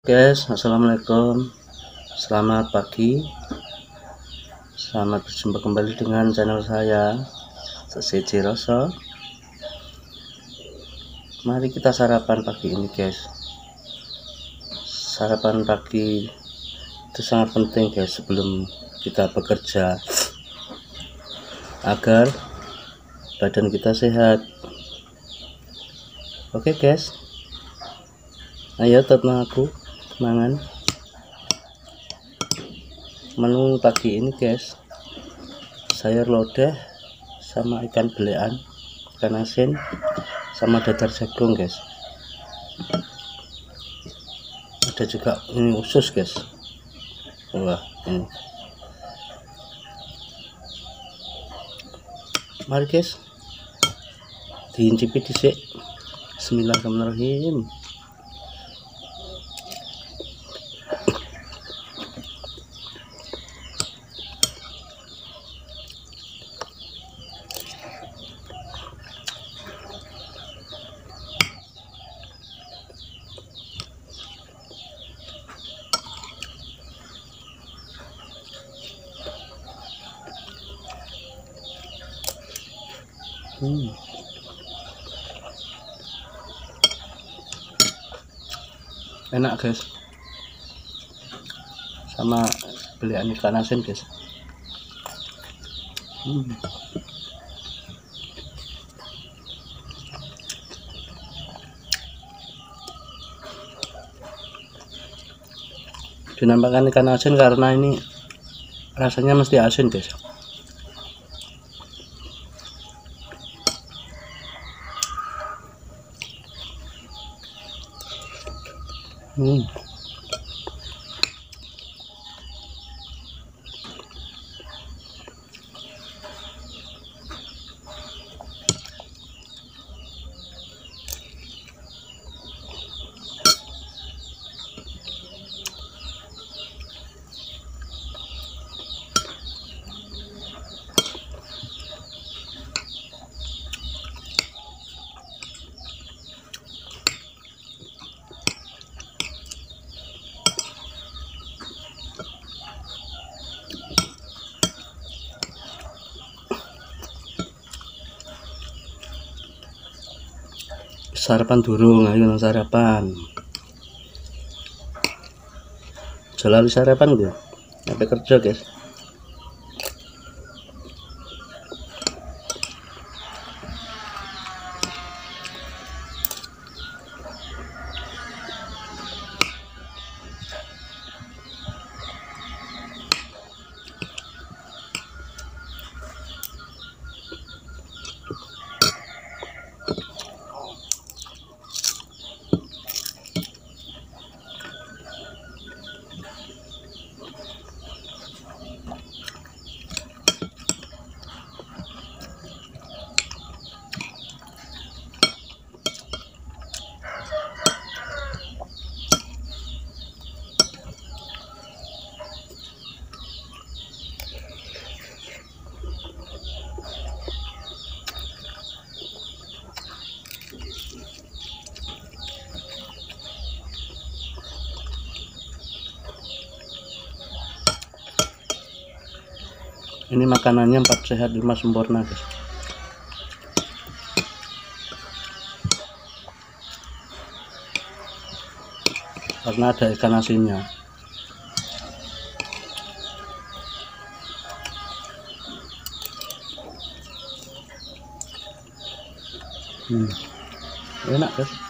guys assalamualaikum. Selamat pagi. Selamat berjumpa kembali dengan channel saya Sesi Rosso mari kita sarapan pagi ini guys. Sarapan pagi itu sangat penting guys sebelum kita bekerja. Agar badan kita sehat. Oke guys. Ayo tetap aku mangan. Menu pagi ini guys sayur lodeh sama ikan belean ikan asin sama dadar jagung guys. Ada juga ini usus guys. Wah ini. Mari guys diincipi disik Bismillahirrahmanirrahim Hmm. Enak guys. Sama beli ikan asin guys. Hmm. Dinampakkan ikan asin karena ini rasanya mesti asin guys. Hmm. Sarapan durung ayo nang sarapan. Jalan sarapan gue sampai kerja guys ini makanannya 4 sehat 5 sempurna guys. Karena ada ikan asinnya. Hmm. enak guys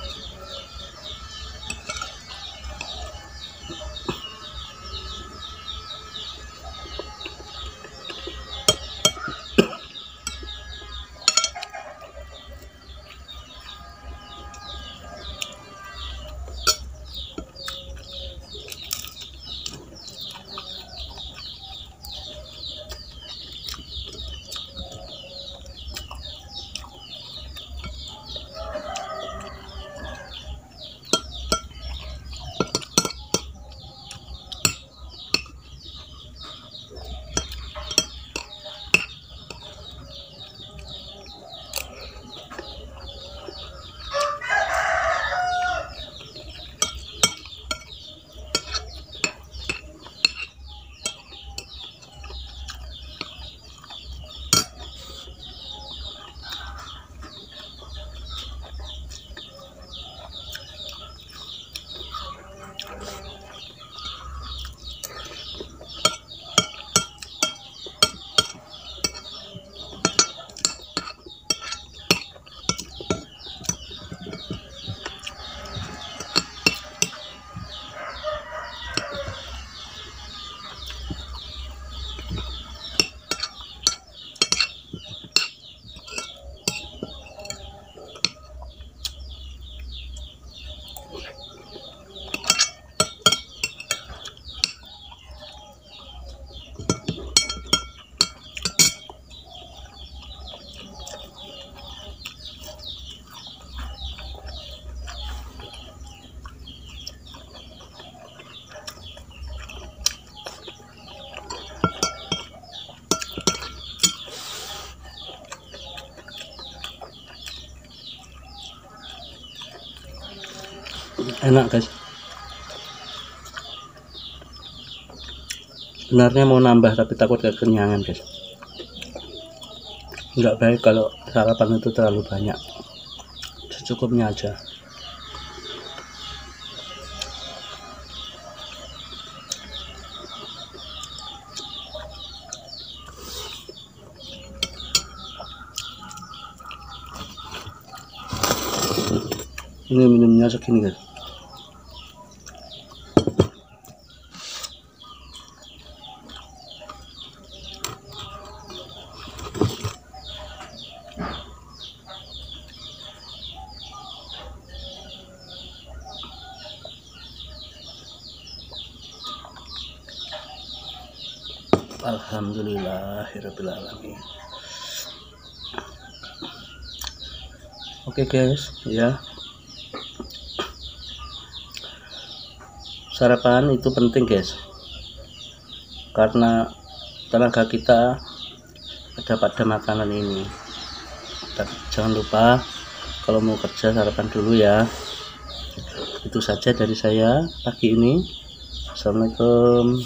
enak guys. Sebenarnya mau nambah tapi takut kekenyangan guys. Nggak baik kalau sarapan itu terlalu banyak. Secukupnya aja. Ini minumnya segini guys Alhamdulillahirrahmanirrahim Oke okay guys ya. Sarapan itu penting guys. Karena tenaga kita ada pada makanan ini. Dan jangan lupa kalau mau kerja sarapan dulu ya. Itu saja dari saya pagi ini. Assalamualaikum